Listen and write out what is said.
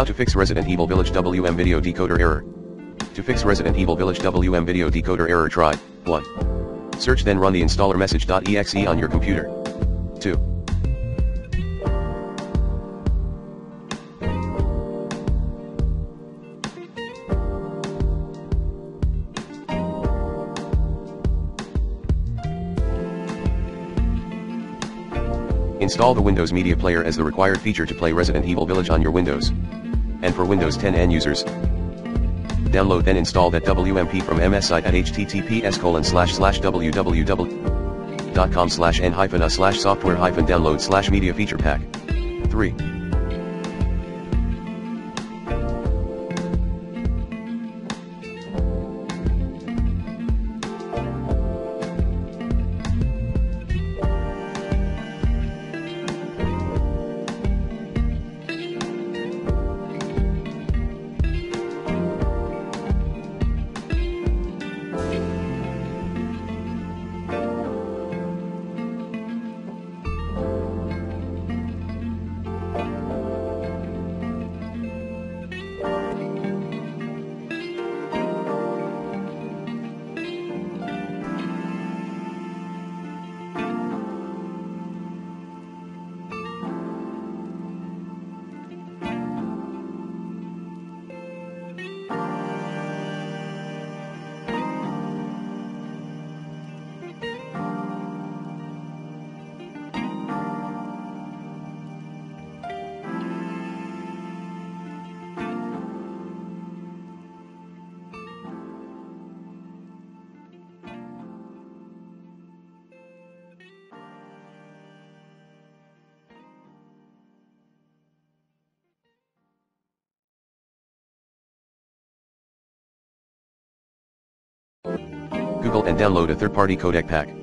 How to fix Resident Evil Village WM video decoder error. To fix Resident Evil Village WM video decoder error try, 1. Search then run the installer message.exe on your computer. 2. Install the Windows Media Player as the required feature to play Resident Evil Village on your Windows. And for Windows 10 N users, download then install that WMP from MS site at https colon slash slash www.com slash n hyphen a slash software hyphen download slash media feature pack. 3. Google and download a third-party codec pack.